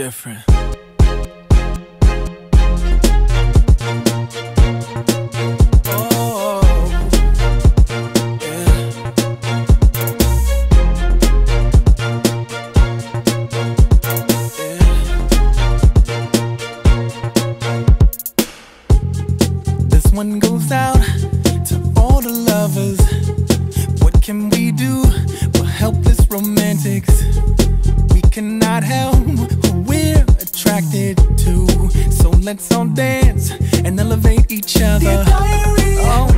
different. one goes out to all the lovers. What can we do? We're helpless romantics. We cannot help attracted to. So let's all dance and elevate each other. Oh.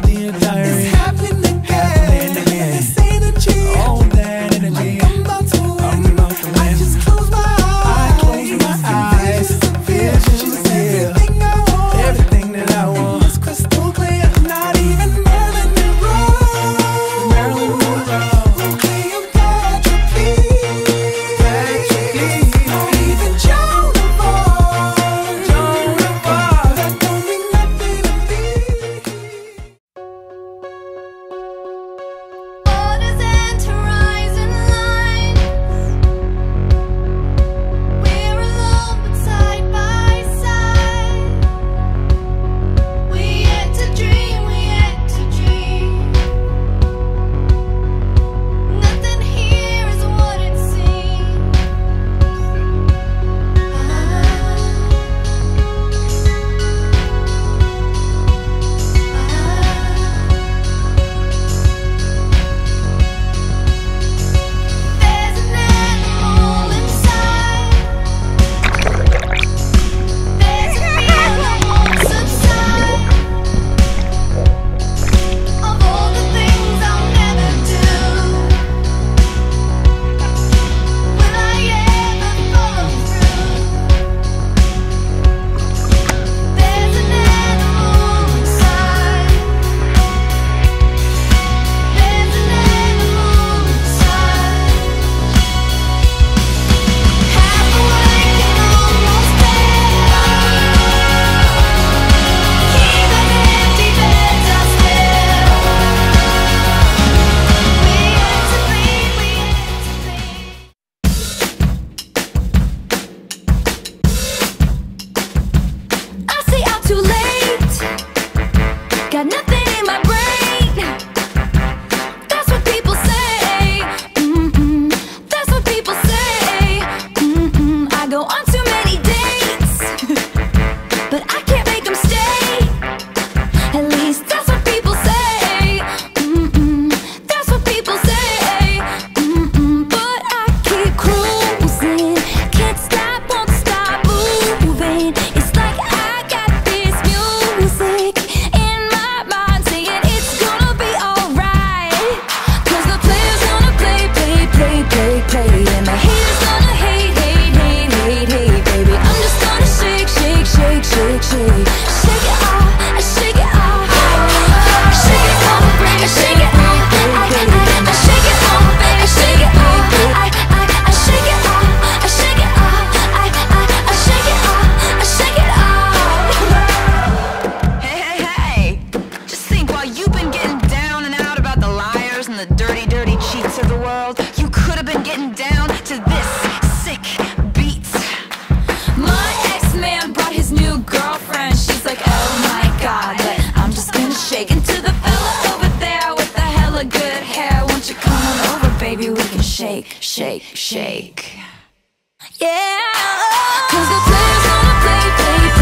You could have been getting down to this sick beat. My ex-man brought his new girlfriend. She's like, oh my god, but I'm just gonna shake into the fella over there with the hella good hair. Won't you come on over, baby? We can shake, shake, shake. Yeah. Cause the players gonna play, play, play.